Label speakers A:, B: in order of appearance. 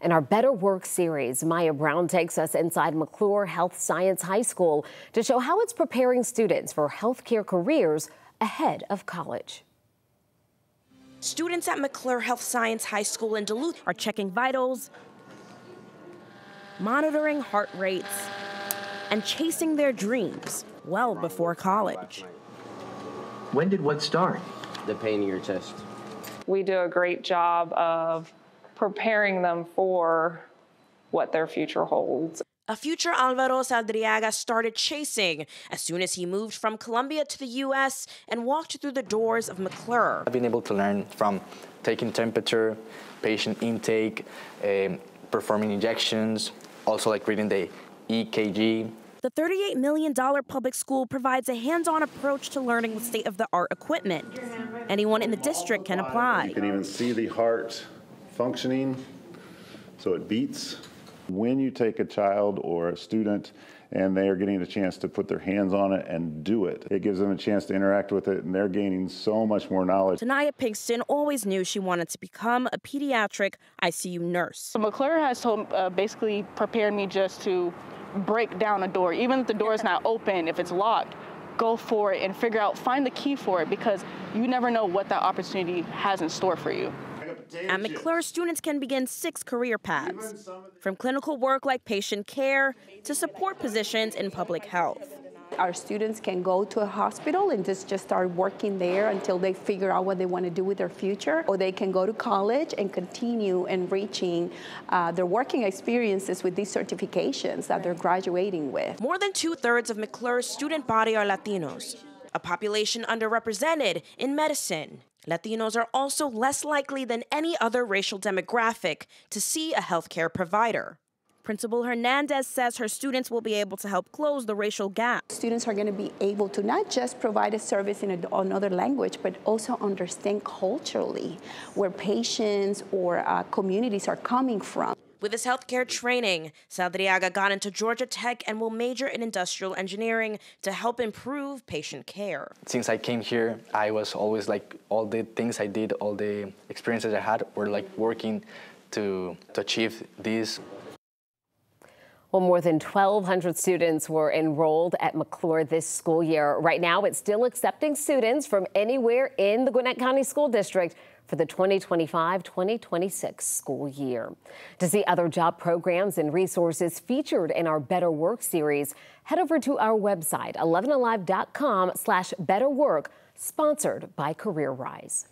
A: In our Better Work series, Maya Brown takes us inside McClure Health Science High School to show how it's preparing students for healthcare careers ahead of college.
B: Students at McClure Health Science High School in Duluth are checking vitals, monitoring heart rates, and chasing their dreams well before college.
C: When did what start?
D: The pain in your chest.
E: We do a great job of preparing them for what their future holds.
B: A future Alvaro Saldarriaga started chasing as soon as he moved from Colombia to the U.S. and walked through the doors of McClure.
F: I've been able to learn from taking temperature, patient intake, um, performing injections, also like reading the EKG.
B: The $38 million public school provides a hands-on approach to learning with state-of-the-art equipment. Anyone in the district can apply.
G: You can even see the heart functioning, so it beats. When you take a child or a student and they are getting a chance to put their hands on it and do it. It gives them a chance to interact with it, and they're gaining so much more knowledge.
B: Tanaya Pinkston always knew she wanted to become a pediatric ICU nurse.
H: So McClure has told, uh, basically prepared me just to break down a door. Even if the door is not open, if it's locked, go for it and figure out, find the key for it because you never know what that opportunity has in store for you.
B: At McClure, students can begin six career paths, from clinical work like patient care to support positions in public health.
I: Our students can go to a hospital and just, just start working there until they figure out what they want to do with their future, or they can go to college and continue enriching uh, their working experiences with these certifications that they're graduating with.
B: More than two-thirds of McClure's student body are Latinos, a population underrepresented in medicine. Latinos are also less likely than any other racial demographic to see a healthcare provider. Principal Hernandez says her students will be able to help close the racial gap.
I: Students are going to be able to not just provide a service in a, another language, but also understand culturally where patients or uh, communities are coming from.
B: With his healthcare training, Saldarriaga got into Georgia Tech and will major in industrial engineering to help improve patient care.
F: Since I came here, I was always like, all the things I did, all the experiences I had were like working to, to achieve this.
A: Well, more than 1,200 students were enrolled at McClure this school year. Right now, it's still accepting students from anywhere in the Gwinnett County School District for the 2025-2026 school year. To see other job programs and resources featured in our Better Work series, head over to our website, 11alive.com slash betterwork, sponsored by CareerRise.